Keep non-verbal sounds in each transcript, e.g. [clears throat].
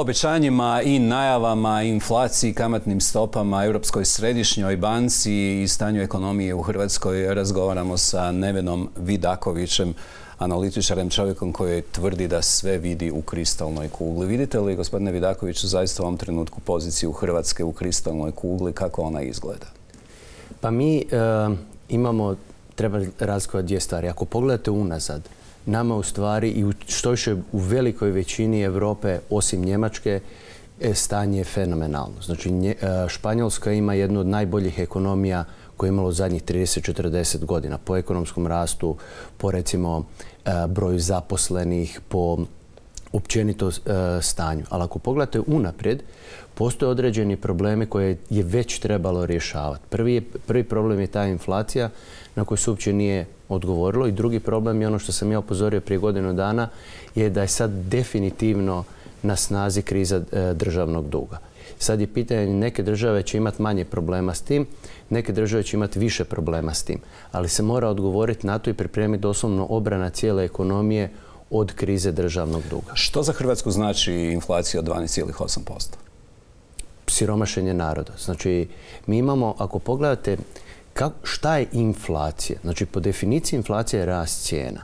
Obećanjima i najavama, inflaciji, kamatnim stopama, Europskoj središnjoj banci i stanju ekonomije u Hrvatskoj razgovaramo sa Nevenom Vidakovićem, analitičarem, čovjekom koji tvrdi da sve vidi u kristalnoj kugli. Vidite li, gospodine Vidakoviću, zaista u ovom trenutku poziciju Hrvatske u kristalnoj kugli, kako ona izgleda? Pa mi e, imamo, treba razlikovati dvije stvari. Ako pogledate unazad, nama u stvari i što više u velikoj većini Europe, osim Njemačke, e, stanje je fenomenalno. Znači, e, Španjolska ima jednu od najboljih ekonomija koje je imalo zadnjih 30-40 godina po ekonomskom rastu, po recimo e, broju zaposlenih, po općenito stanju. Ali ako pogledate unaprijed, postoje određeni problemi koje je već trebalo rješavati. Prvi, problem je ta inflacija na koju se uopće nije odgovorilo i drugi problem je ono što sam ja upozorio prije godinu dana je da je sad definitivno na snazi kriza e, državnog duga. Sad je pitanje, neke države će imati manje problema s tim, neke države će imati više problema s tim. Ali se mora odgovoriti na to i pripremiti doslovno obrana cijele ekonomije od krize državnog duga. Što za Hrvatsku znači inflacija od 12,8%? Siromašenje naroda. Znači, mi imamo, ako pogledate šta je inflacija? Znači, po definiciji inflacija je rast cijena.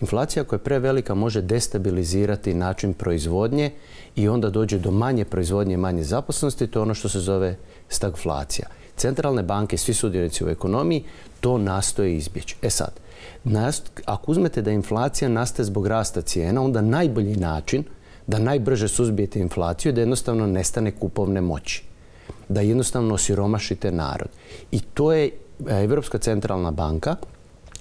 Inflacija koja je prevelika može destabilizirati način proizvodnje i onda dođe do manje proizvodnje i manje zaposlenosti. To je ono što se zove stagflacija. Centralne banke, svi sudionici u ekonomiji, to nastoje izbjeći. E sad, ako uzmete da inflacija nastaje zbog rasta cijena, onda najbolji način da najbrže suzbijete inflaciju je da jednostavno nestane kupovne moći. Da jednostavno osiromašite narod. I to je Europska centralna banka,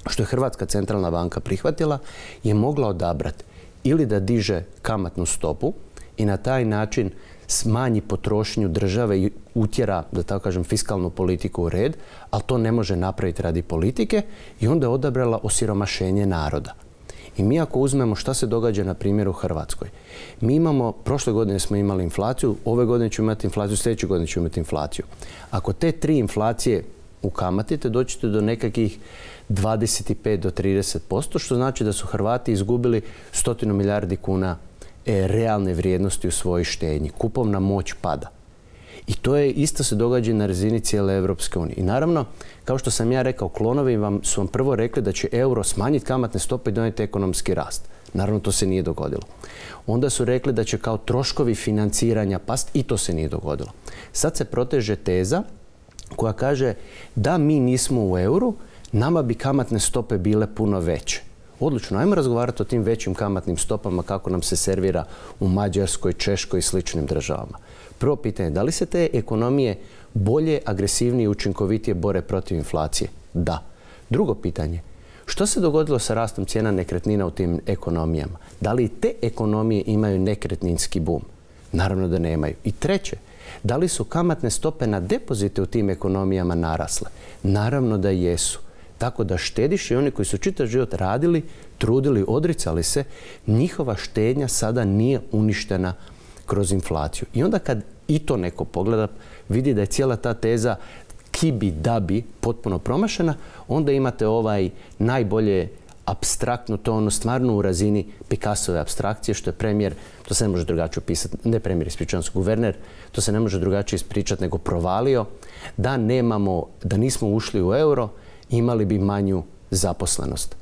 što je Hrvatska centralna banka prihvatila, je mogla odabrati ili da diže kamatnu stopu i na taj način smanji potrošnju države i utjera, da tako kažem, fiskalnu politiku u red, ali to ne može napraviti radi politike i onda je odabrala osiromašenje naroda. I mi ako uzmemo šta se događa na primjer u Hrvatskoj. Mi imamo, prošle godine smo imali inflaciju, ove godine ćemo imati inflaciju, sljedeće godine ćemo imati inflaciju. Ako te tri inflacije ukamatite, doćete do nekakvih 25 do 30%, što znači da su Hrvati izgubili stotinu milijardi kuna e, realne vrijednosti u svojoj štednji. Kupovna moć pada. I to je isto se događa na razini cijele Europske unije. I naravno, kao što sam ja rekao, klonovi vam su vam prvo rekli da će euro smanjiti kamatne stope i donijeti ekonomski rast. Naravno, to se nije dogodilo. Onda su rekli da će kao troškovi financiranja past i to se nije dogodilo. Sad se proteže teza koja kaže da mi nismo u euru, nama bi kamatne stope bile puno veće. Odlično, ajmo razgovarati o tim većim kamatnim stopama kako nam se servira u Mađarskoj, Češkoj i sličnim državama. Prvo pitanje, da li se te ekonomije bolje, agresivnije i učinkovitije bore protiv inflacije? Da. Drugo pitanje, što se dogodilo sa rastom cijena nekretnina u tim ekonomijama? Da li te ekonomije imaju nekretninski bum? Naravno da nemaju. I treće, da li su kamatne stope na depozite u tim ekonomijama narasle? Naravno da jesu. Tako da štediši i oni koji su čitav život radili, trudili, odricali se, njihova štednja sada nije uništena kroz inflaciju. I onda kad i to neko pogleda, vidi da je cijela ta teza kibi dabi potpuno promašena, onda imate ovaj najbolje abstraktno, to ono stvarno u razini Picassove abstrakcije, što je premijer, to se ne može drugačije opisati, ne premijer, ispričavam se, guverner, to se ne može drugačije ispričati nego provalio, da nemamo, da nismo ušli u euro, imali bi manju zaposlenost.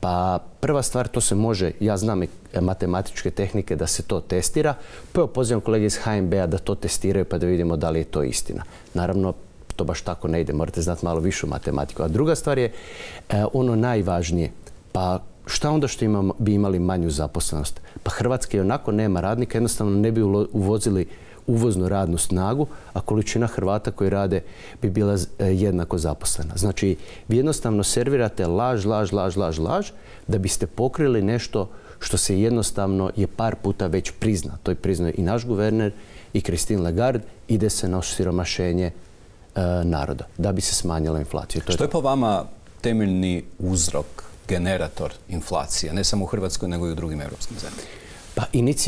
Pa prva stvar, to se može, ja znam i matematičke tehnike da se to testira, pa evo pozivam kolege iz HNB-a da to testiraju pa da vidimo da li je to istina. Naravno, to baš tako ne ide, morate znati malo višu matematiku. A druga stvar je e, ono najvažnije, pa šta onda što imamo, bi imali manju zaposlenost? Pa Hrvatska i onako nema radnika, jednostavno ne bi uvozili uvoznu radnu snagu, a količina Hrvata koji rade bi bila e, jednako zaposlena. Znači, vi jednostavno servirate laž, laž, laž, laž, laž, da biste pokrili nešto što se jednostavno je par puta već prizna. To je priznao i naš guverner i Christine Lagarde. Ide se na siromašenje e, naroda da bi se smanjila inflacija. što je po vama temeljni uzrok, generator inflacije, ne samo u Hrvatskoj, nego i u drugim europskim zemljama? Pa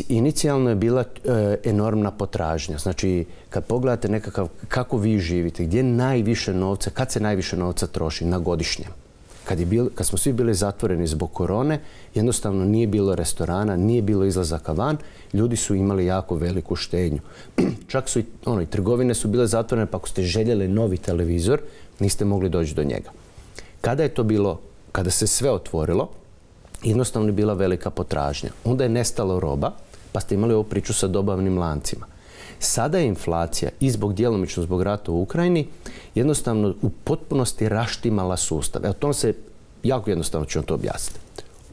inicijalno je bila e, enormna potražnja. Znači, kad pogledate nekakav, kako vi živite, gdje najviše novca, kad se najviše novca troši na godišnjem? kad, je kad smo svi bili zatvoreni zbog korone, jednostavno nije bilo restorana, nije bilo izlazaka van, ljudi su imali jako veliku štednju. [clears throat] Čak su i, ono, i trgovine su bile zatvorene, pa ako ste željeli novi televizor, niste mogli doći do njega. Kada je to bilo, kada se sve otvorilo, jednostavno je bila velika potražnja. Onda je nestalo roba, pa ste imali ovu priču sa dobavnim lancima. Sada je inflacija i zbog djelomično zbog rata u Ukrajini jednostavno u potpunosti raštimala sustav. Evo, to se jako jednostavno ću vam to objasniti.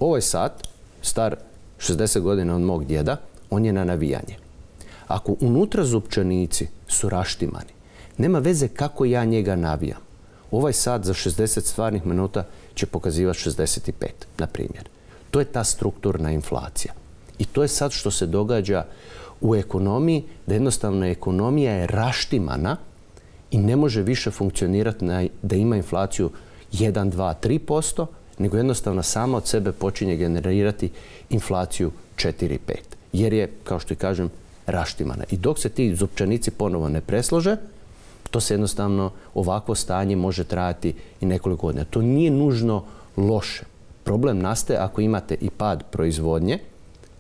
Ovaj sat, star 60 godina od mog djeda, on je na navijanje. Ako unutra zupčanici su raštimani, nema veze kako ja njega navijam. Ovaj sat za 60 stvarnih minuta će pokazivati 65, na primjer. To je ta strukturna inflacija. I to je sad što se događa u ekonomiji, da jednostavno ekonomija je raštimana i ne može više funkcionirati da ima inflaciju 1, 2, 3%, nego jednostavno sama od sebe počinje generirati inflaciju 4, 5. Jer je, kao što i kažem, raštimana. I dok se ti zupčanici ponovo ne preslože, to se jednostavno, ovakvo stanje može trajati i nekoliko godina. To nije nužno loše. Problem nastaje ako imate i pad proizvodnje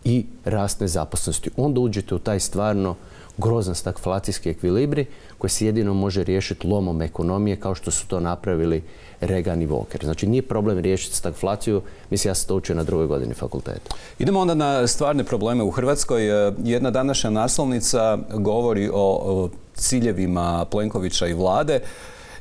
i rast nezaposlenosti. Onda uđete u taj stvarno grozan stagflacijski ekvilibri koji se jedino može riješiti lomom ekonomije kao što su to napravili Reagan i Walker. Znači nije problem riješiti stagflaciju, mislim ja sam to učio na drugoj godini fakulteta. Idemo onda na stvarne probleme u Hrvatskoj. Jedna današnja naslovnica govori o ciljevima Plenkovića i vlade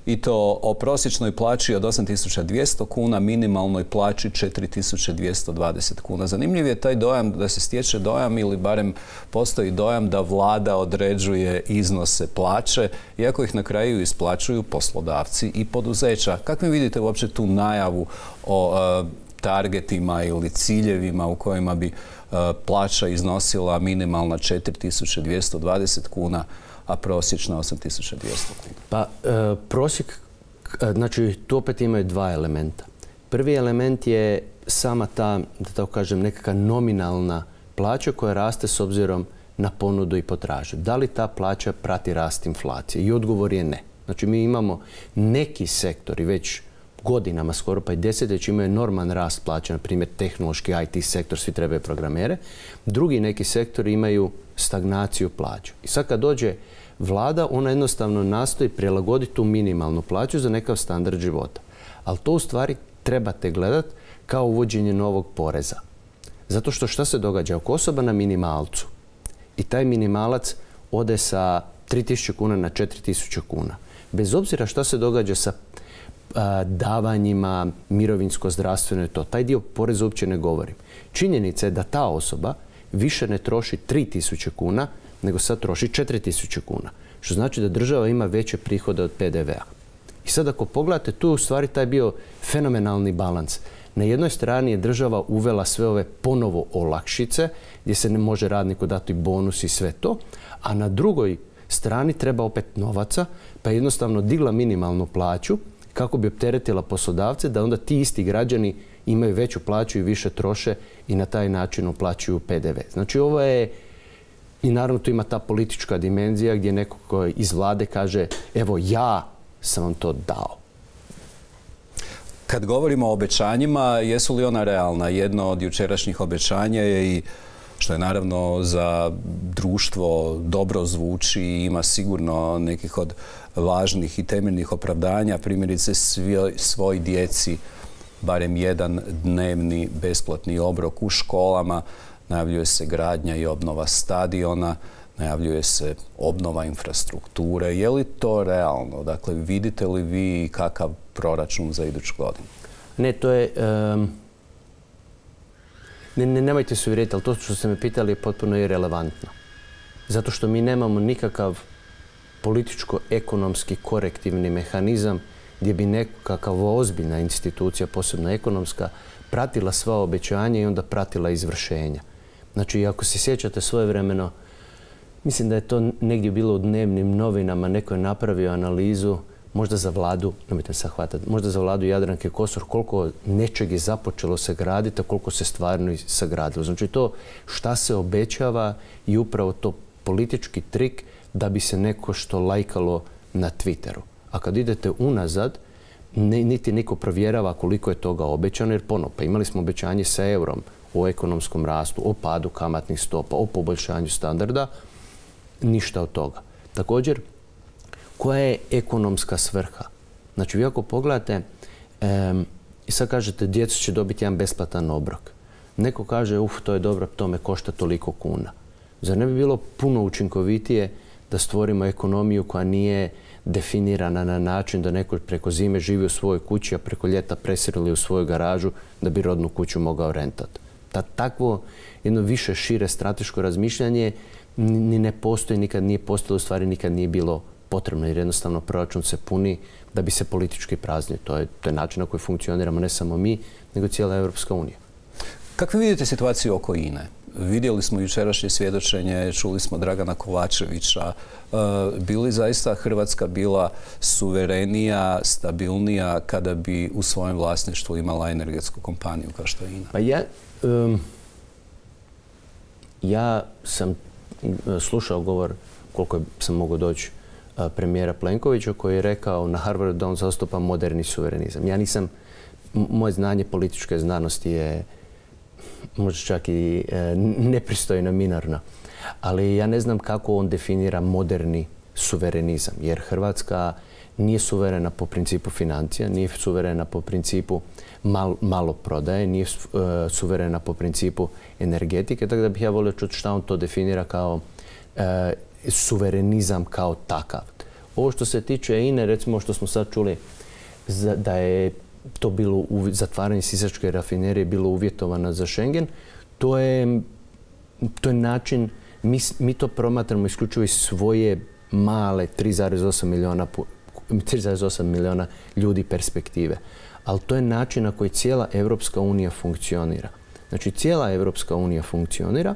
i to o prosječnoj plaći od 8200 kuna, minimalnoj plaći 4220 kuna. Zanimljiv je taj dojam da se stječe dojam ili barem postoji dojam da vlada određuje iznose plaće, iako ih na kraju isplaćuju poslodavci i poduzeća. Kako vidite uopće tu najavu o e, targetima ili ciljevima u kojima bi e, plaća iznosila minimalna 4220 kuna, a prosječna 8200 kuna. Pa e, prosjek, e, znači tu opet imaju dva elementa. Prvi element je sama ta, da tako kažem, nekakva nominalna plaća koja raste s obzirom na ponudu i potražnju. Da li ta plaća prati rast inflacije? I odgovor je ne. Znači mi imamo neki sektori već godinama, skoro pa i desetljeći imaju enorman rast plaća, na primjer tehnološki IT sektor, svi trebaju programere. Drugi neki sektori imaju stagnaciju plaću. I sad kad dođe vlada, ona jednostavno nastoji prilagoditi tu minimalnu plaću za nekav standard života. Ali to u stvari trebate gledati kao uvođenje novog poreza. Zato što šta se događa? Ako osoba na minimalcu i taj minimalac ode sa 3000 kuna na 4000 kuna, bez obzira šta se događa sa davanjima, mirovinsko, zdravstveno i to. Taj dio poreza uopće ne govorim. Činjenica je da ta osoba više ne troši 3000 kuna, nego sad troši 4000 kuna. Što znači da država ima veće prihode od PDV-a. I sad ako pogledate, tu je u stvari taj bio fenomenalni balans. Na jednoj strani je država uvela sve ove ponovo olakšice, gdje se ne može radniku dati bonus i sve to, a na drugoj strani treba opet novaca, pa jednostavno digla minimalnu plaću kako bi opteretila poslodavce da onda ti isti građani imaju veću plaću i više troše i na taj način uplaćuju PDV. Znači ovo je i naravno tu ima ta politička dimenzija gdje neko koji iz vlade kaže evo ja sam vam to dao. Kad govorimo o obećanjima, jesu li ona realna? Jedno od jučerašnjih obećanja je i što je naravno za društvo dobro zvuči i ima sigurno nekih od važnih i temeljnih opravdanja, primjerice svoj djeci barem jedan dnevni besplatni obrok u školama, najavljuje se gradnja i obnova stadiona, najavljuje se obnova infrastrukture. Je li to realno? Dakle, vidite li vi kakav proračun za iduću godinu? Ne, to je... Ne, nemojte se uvjeriti, ali to što ste me pitali je potpuno irelevantno. Zato što mi nemamo nikakav političko-ekonomski korektivni mehanizam gdje bi nekakav ozbiljna institucija, posebno ekonomska, pratila sva obećanja i onda pratila izvršenja. Znači, ako se sjećate svoje vremeno, mislim da je to negdje bilo u dnevnim novinama, neko je napravio analizu, možda za vladu, nemojte se hvatati, možda za vladu Jadranke Kosor, koliko nečeg je započelo se graditi, a koliko se stvarno i sagradilo. Znači to šta se obećava i upravo to politički trik da bi se neko što lajkalo na Twitteru. A kad idete unazad, niti niko provjerava koliko je toga obećano, jer ponovno, pa imali smo obećanje sa eurom o ekonomskom rastu, o padu kamatnih stopa, o poboljšanju standarda, ništa od toga. Također, koja je ekonomska svrha? Znači, vi ako pogledate, i sad kažete, djeca će dobiti jedan besplatan obrok. Neko kaže, uf, to je dobro, to me košta toliko kuna. Zar ne bi bilo puno učinkovitije da stvorimo ekonomiju koja nije definirana na način da neko preko zime živi u svojoj kući, a preko ljeta presirili u svoju garažu da bi rodnu kuću mogao rentati. Ta, takvo jedno više šire strateško razmišljanje ni ne postoji, nikad nije postojalo, u stvari nikad nije bilo potrebno jer jednostavno proračun se puni da bi se politički praznio. To je, to je način na koji funkcioniramo ne samo mi, nego cijela Europska unija. Kako vidite situaciju oko INE? Vidjeli smo jučerašnje svjedočenje, čuli smo Dragana Kovačevića. E, bili zaista Hrvatska bila suverenija, stabilnija kada bi u svojem vlasništvu imala energetsku kompaniju kao što je INA? Pa ja, ja sam slušao govor koliko sam mogao doći premijera Plenkovića koji je rekao na Harvardu da on zastupa moderni suverenizam. Ja nisam, moje znanje političke znanosti je možda čak i e, nepristojno minorno. Ali ja ne znam kako on definira moderni suverenizam. Jer Hrvatska nije suverena po principu financija, nije suverena po principu malo prodaje, nije e, suverena po principu energetike. Tako da bih ja volio čuti šta on to definira kao e, suverenizam kao takav. Ovo što se tiče INE, recimo što smo sad čuli da je to bilo u zatvaranje Sisačke rafinerije bilo uvjetovano za Schengen, to je, to način, mi, mi to promatramo isključivo iz svoje male 3,8 milijuna 3,8 milijuna ljudi perspektive. Ali to je način na koji cijela Europska unija funkcionira. Znači cijela Europska unija funkcionira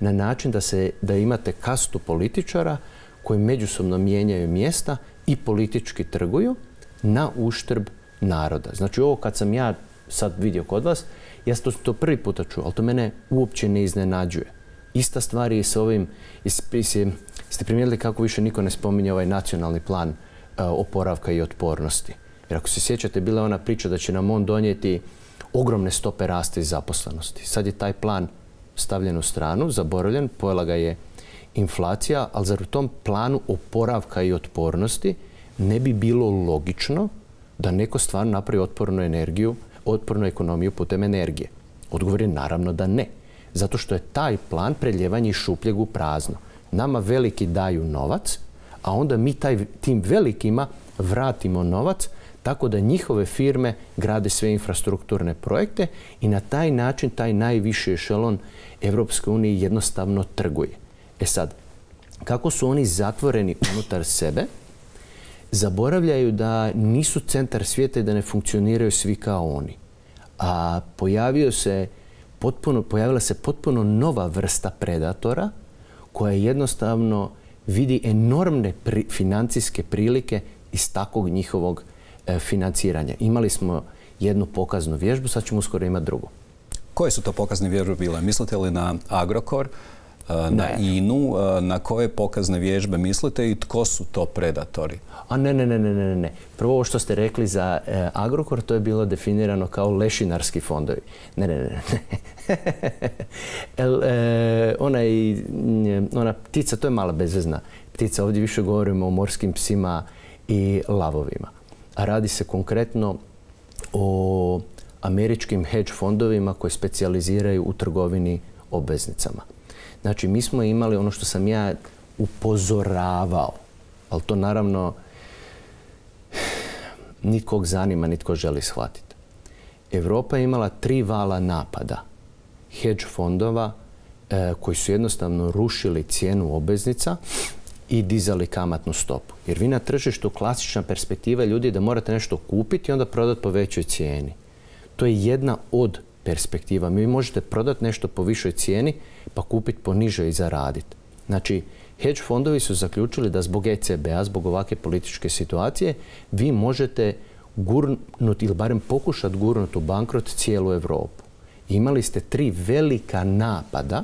na način da, se, da imate kastu političara koji međusobno mijenjaju mjesta i politički trguju na uštrb naroda. Znači ovo kad sam ja sad vidio kod vas, ja sam to, prvi puta čuo, ali to mene uopće ne iznenađuje. Ista stvar je s ovim, ste primijetili kako više niko ne spominje ovaj nacionalni plan oporavka i otpornosti. Jer ako se sjećate, bila je ona priča da će nam on donijeti ogromne stope rasta i zaposlenosti. Sad je taj plan stavljen u stranu, zaboravljen, pojela ga je inflacija, ali zar u tom planu oporavka i otpornosti ne bi bilo logično da neko stvarno napravi otpornu energiju, otpornu ekonomiju putem energije? Odgovor je naravno da ne. Zato što je taj plan preljevanje šupljeg u prazno. Nama veliki daju novac, a onda mi taj, tim velikima vratimo novac tako da njihove firme grade sve infrastrukturne projekte i na taj način taj najviši ešelon Evropske unije jednostavno trguje. E sad, kako su oni zatvoreni unutar sebe, zaboravljaju da nisu centar svijeta i da ne funkcioniraju svi kao oni. A pojavio se potpuno, pojavila se potpuno nova vrsta predatora koja jednostavno vidi enormne financijske prilike iz takvog njihovog e, financiranja. Imali smo jednu pokaznu vježbu, sad ćemo uskoro imati drugu. Koje su to pokazne vježbe bile? Mislite li na Agrokor, E, na INU, e, na koje pokazne vježbe mislite i tko su to predatori? A ne, ne, ne, ne, ne, ne. Prvo ovo što ste rekli za e, Agrokor, to je bilo definirano kao lešinarski fondovi. Ne, ne, ne, ne. [laughs] ona ptica, to je mala bezvezna ptica. Ovdje više govorimo o morskim psima i lavovima. A radi se konkretno o američkim hedge fondovima koji specijaliziraju u trgovini obveznicama. Znači, mi smo imali ono što sam ja upozoravao, ali to naravno nitkog zanima, nitko želi shvatiti. Europa je imala tri vala napada hedge fondova e, koji su jednostavno rušili cijenu obveznica i dizali kamatnu stopu. Jer vi na tržištu klasična perspektiva ljudi da morate nešto kupiti i onda prodati po većoj cijeni. To je jedna od perspektiva. Mi možete prodati nešto po višoj cijeni pa kupiti po nižoj i zaraditi. Znači, hedge fondovi su zaključili da zbog ECB-a, zbog ovakve političke situacije, vi možete gurnuti ili barem pokušati gurnuti u bankrot cijelu Europu. Imali ste tri velika napada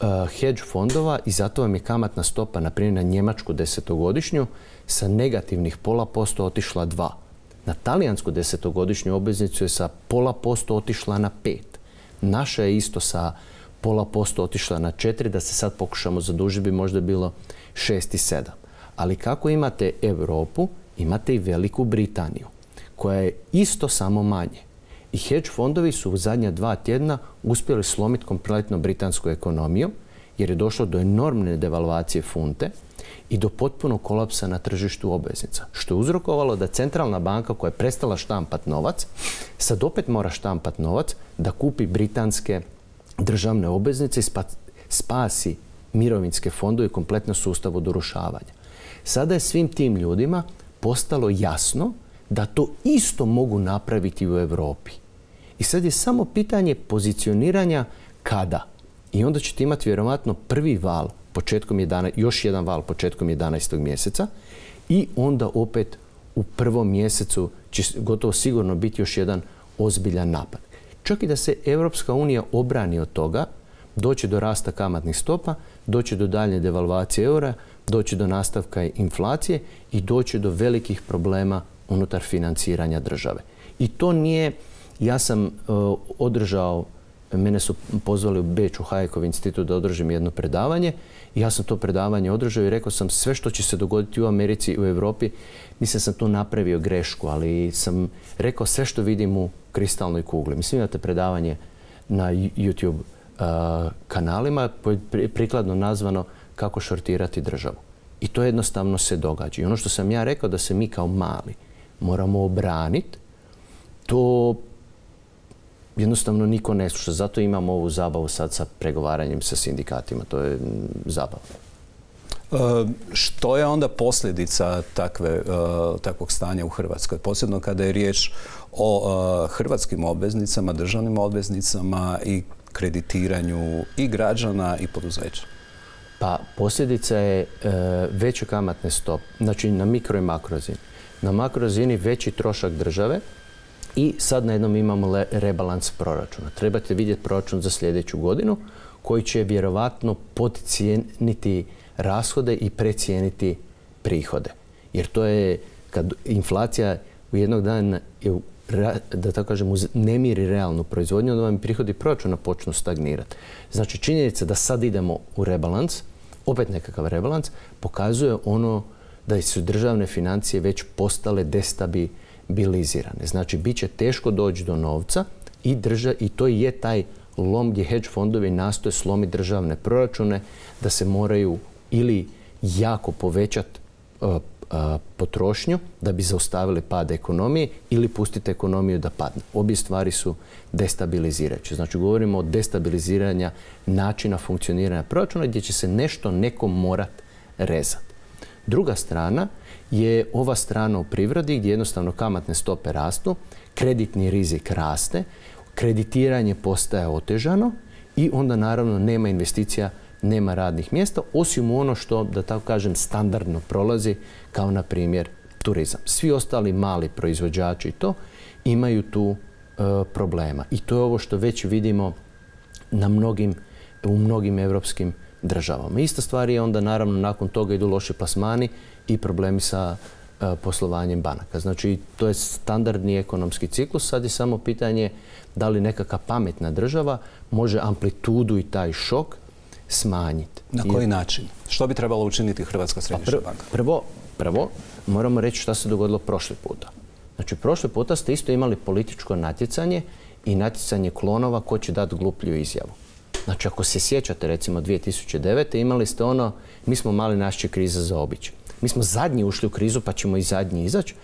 uh, hedge fondova i zato vam je kamatna stopa, na primjer na Njemačku desetogodišnju, sa negativnih pola posto otišla dva. Na talijansku desetogodišnju obveznicu je sa pola posto otišla na pet. Naša je isto sa pola posto otišla na četiri, da se sad pokušamo zadužiti bi možda bilo šest i sedam. Ali kako imate Europu, imate i Veliku Britaniju, koja je isto samo manje. I hedge fondovi su u zadnja dva tjedna uspjeli slomiti kompletno britansku ekonomiju, jer je došlo do enormne devalvacije funte i do potpunog kolapsa na tržištu obveznica. Što je uzrokovalo da centralna banka koja je prestala štampat novac, sad opet mora štampat novac da kupi britanske državne obveznice i spasi mirovinske fondove i kompletno sustav urušavanja. Sada je svim tim ljudima postalo jasno da to isto mogu napraviti u Europi. I sad je samo pitanje pozicioniranja kada. I onda ćete imati vjerovatno prvi val početkom 11, još jedan val početkom 11. mjeseca i onda opet u prvom mjesecu će gotovo sigurno biti još jedan ozbiljan napad. Čak i da se Europska unija obrani od toga, doći do rasta kamatnih stopa, doći do daljnje devalvacije eura, doći do nastavka inflacije i doći do velikih problema unutar financiranja države. I to nije, ja sam uh, održao, mene su pozvali u Beč u Hajekov institut da održim jedno predavanje ja sam to predavanje održao i rekao sam sve što će se dogoditi u Americi i u Europi, mislim sam tu napravio grešku, ali sam rekao sve što vidim u kristalnoj kugli. Mislim imate predavanje na YouTube uh, kanalima, prikladno nazvano kako šortirati državu. I to jednostavno se događa. I ono što sam ja rekao da se mi kao mali moramo obraniti, to jednostavno niko ne sluša. Zato imamo ovu zabavu sad sa pregovaranjem sa sindikatima. To je zabavno. E, što je onda posljedica takve, e, takvog stanja u Hrvatskoj? Posebno kada je riječ o e, hrvatskim obveznicama, državnim obveznicama i kreditiranju i građana i poduzeća? Pa posljedica je veće kamatne stop, znači na mikro i makrorazini. Na makrorazini veći trošak države i sad na jednom imamo rebalans proračuna. Trebate vidjeti proračun za sljedeću godinu koji će vjerovatno podcijeniti rashode i precijeniti prihode. Jer to je kad inflacija u jednog dana je da tako kažem, nemiri realnu proizvodnju, onda vam prihodi proračuna počnu stagnirati. Znači, činjenica da sad idemo u rebalans, opet nekakav rebalans, pokazuje ono da su državne financije već postale destabilizirane. Znači, bit će teško doći do novca i, drža, i to je taj lom gdje hedge fondovi nastoje slomiti državne proračune da se moraju ili jako povećati uh, uh, potrošnju da bi zaustavili pad ekonomije ili pustiti ekonomiju da padne. Obje stvari su destabilizirajuće. Znači govorimo o destabiliziranju načina funkcioniranja proračuna gdje će se nešto nekom morat rezati. Druga strana je ova strana u privredi gdje jednostavno kamatne stope rastu, kreditni rizik raste, kreditiranje postaje otežano i onda naravno nema investicija nema radnih mjesta, osim ono što, da tako kažem, standardno prolazi, kao na primjer turizam. Svi ostali mali proizvođači to imaju tu e, problema. I to je ovo što već vidimo na mnogim, u mnogim europskim državama. Ista stvar je onda naravno nakon toga idu loši plasmani i problemi sa e, poslovanjem banaka. Znači to je standardni ekonomski ciklus, sad je samo pitanje da li nekakva pametna država može amplitudu i taj šok smanjiti. Na koji način? Što bi trebalo učiniti Hrvatska središnja pa banka? Prvo, prvo, moramo reći šta se dogodilo prošli puta. Znači, prošli puta ste isto imali političko natjecanje i natjecanje klonova ko će dati gluplju izjavu. Znači, ako se sjećate, recimo, 2009. imali ste ono, mi smo mali naše kriza za obić. Mi smo zadnji ušli u krizu, pa ćemo i zadnji izaći.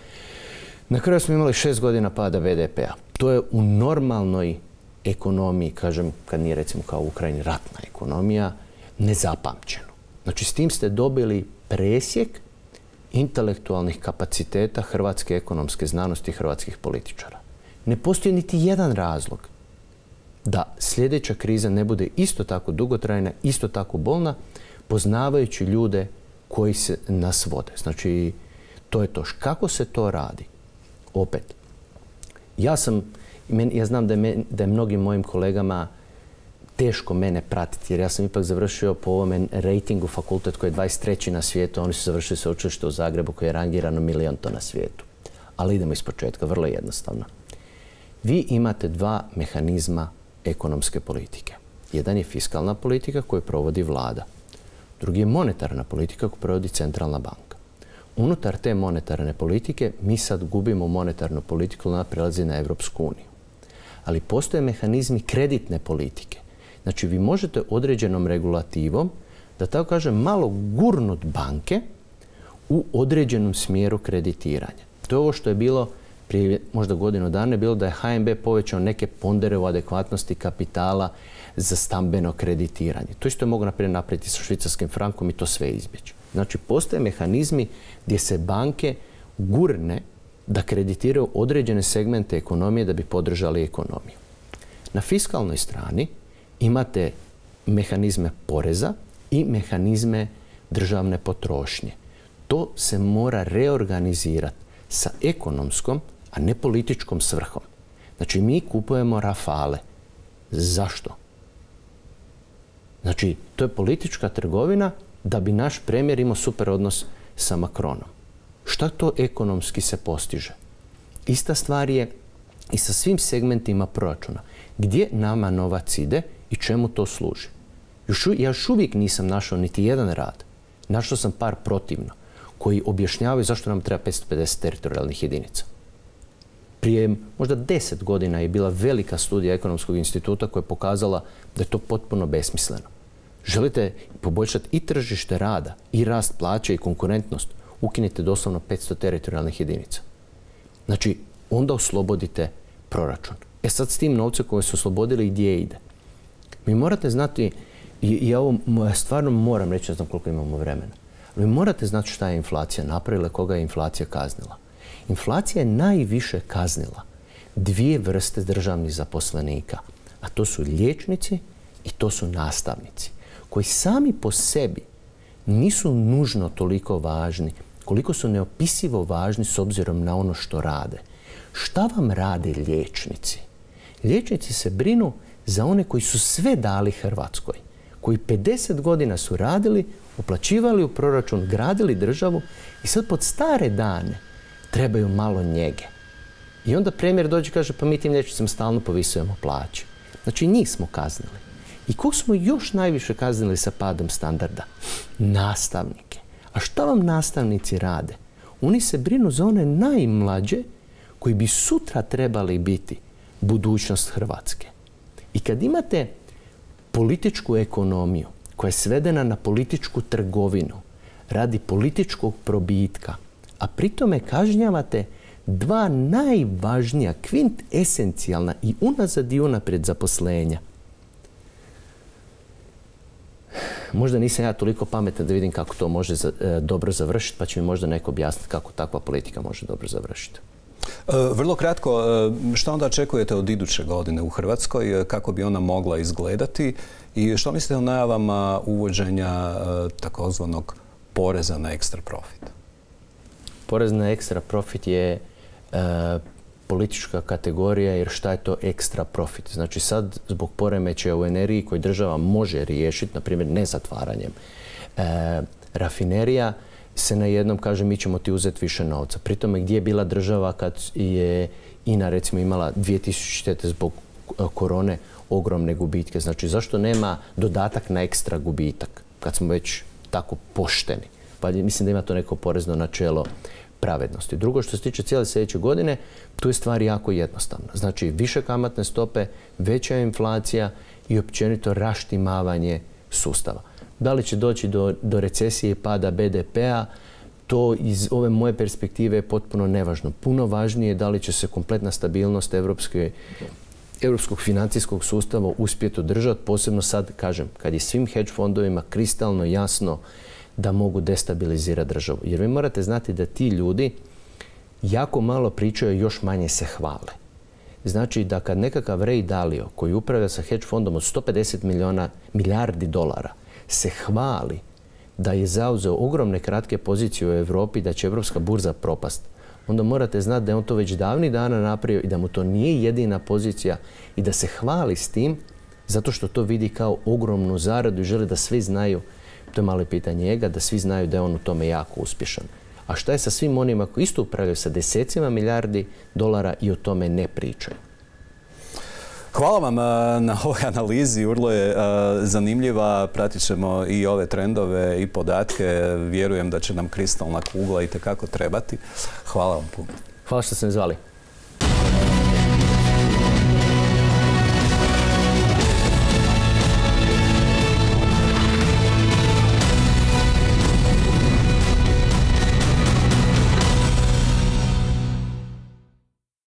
Na kraju smo imali šest godina pada BDP-a. To je u normalnoj ekonomiji, kažem, kad nije recimo kao u Ukrajini ratna ekonomija, nezapamćeno. Znači, s tim ste dobili presjek intelektualnih kapaciteta hrvatske ekonomske znanosti i hrvatskih političara. Ne postoji niti jedan razlog da sljedeća kriza ne bude isto tako dugotrajna, isto tako bolna, poznavajući ljude koji se nas vode. Znači, to je to. Kako se to radi? Opet, ja sam ja znam da je, mnogim mojim kolegama teško mene pratiti, jer ja sam ipak završio po ovome ratingu fakultet koji je 23. na svijetu, oni su završili se učilište u Zagrebu koji je rangirano milijonto na svijetu. Ali idemo iz početka, vrlo jednostavno. Vi imate dva mehanizma ekonomske politike. Jedan je fiskalna politika koju provodi vlada. Drugi je monetarna politika koju provodi centralna banka. Unutar te monetarne politike mi sad gubimo monetarnu politiku, ona prelazi na Europsku uniju. Ali postoje mehanizmi kreditne politike. Znači vi možete određenom regulativom, da tako kažem, malo gurnut banke u određenom smjeru kreditiranja. To je ovo što je bilo prije možda godinu dana je bilo da je HNB povećao neke pondere u adekvatnosti kapitala za stambeno kreditiranje. To isto je mogu naprijed napraviti sa švicarskim frankom i to sve izbjeći. Znači, postoje mehanizmi gdje se banke gurne da kreditiraju određene segmente ekonomije da bi podržali ekonomiju. Na fiskalnoj strani imate mehanizme poreza i mehanizme državne potrošnje. To se mora reorganizirati sa ekonomskom, a ne političkom svrhom. Znači, mi kupujemo rafale. Zašto? Znači, to je politička trgovina da bi naš premijer imao super odnos sa Makronom. Šta to ekonomski se postiže? Ista stvar je i sa svim segmentima proračuna. Gdje nama novac ide i čemu to služi? ja još uvijek nisam našao niti jedan rad. Našao sam par protivno koji objašnjavaju zašto nam treba 550 teritorijalnih jedinica. Prije možda deset godina je bila velika studija ekonomskog instituta koja je pokazala da je to potpuno besmisleno. Želite poboljšati i tržište rada, i rast plaće, i konkurentnost, ukinite doslovno 500 teritorijalnih jedinica. Znači, onda oslobodite proračun. E sad s tim novce koje su oslobodili gdje ide? Mi morate znati, i ja ovo stvarno moram reći, ne znam koliko imamo vremena, vi morate znati šta je inflacija napravila, koga je inflacija kaznila. Inflacija je najviše kaznila dvije vrste državnih zaposlenika, a to su liječnici i to su nastavnici, koji sami po sebi nisu nužno toliko važni koliko su neopisivo važni s obzirom na ono što rade. Šta vam rade liječnici? Liječnici se brinu za one koji su sve dali Hrvatskoj, koji 50 godina su radili, uplaćivali u proračun, gradili državu i sad pod stare dane trebaju malo njege. I onda premijer dođe i kaže pa mi tim liječnicima stalno povisujemo plaće. Znači njih smo kaznili. I ko smo još najviše kaznili sa padom standarda? Nastavnike. A šta vam nastavnici rade? Oni se brinu za one najmlađe koji bi sutra trebali biti budućnost Hrvatske. I kad imate političku ekonomiju koja je svedena na političku trgovinu radi političkog probitka, a pritome kažnjavate dva najvažnija, kvint esencijalna i unazad i unaprijed zaposlenja. Možda nisam ja toliko pametan da vidim kako to može e, dobro završiti, pa će mi možda neko objasniti kako takva politika može dobro završiti. E, vrlo kratko, e, što onda očekujete od iduće godine u Hrvatskoj? Kako bi ona mogla izgledati? I što mislite o najavama uvođenja takozvanog poreza na ekstra profit? Porez na ekstra profit je e, politička kategorija jer šta je to ekstra profit? Znači sad zbog poremećaja u energiji koji država može riješiti, na primjer ne zatvaranjem e, rafinerija, se na jednom kaže mi ćemo ti uzeti više novca. Pri tome gdje je bila država kad je INA recimo imala 2000 zbog e, korone ogromne gubitke. Znači zašto nema dodatak na ekstra gubitak kad smo već tako pošteni? Pa mislim da ima to neko porezno načelo pravednosti. Drugo što se tiče cijele sljedeće godine, tu je stvar jako jednostavna. Znači više kamatne stope, veća inflacija i općenito raštimavanje sustava. Da li će doći do, do recesije i pada BDP-a, to iz ove moje perspektive je potpuno nevažno. Puno važnije je da li će se kompletna stabilnost evropske, europskog financijskog sustava uspjeti održati, posebno sad, kažem, kad je svim hedge fondovima kristalno jasno da mogu destabilizirati državu. Jer vi morate znati da ti ljudi jako malo pričaju, još manje se hvale. Znači da kad nekakav Ray Dalio, koji upravlja sa hedge fondom od 150 milijuna, milijardi dolara, se hvali da je zauzeo ogromne kratke pozicije u Europi, da će Europska burza propast, onda morate znati da je on to već davni dana napravio i da mu to nije jedina pozicija i da se hvali s tim zato što to vidi kao ogromnu zaradu i želi da svi znaju to je malo pitanje njega, da svi znaju da je on u tome jako uspješan. A šta je sa svim onima koji isto upravljaju sa desecima milijardi dolara i o tome ne pričaju? Hvala vam eh, na ovoj analizi, vrlo je eh, zanimljiva, pratit ćemo i ove trendove i podatke, vjerujem da će nam kristalna kugla i tekako trebati. Hvala vam puno. Hvala što ste me zvali.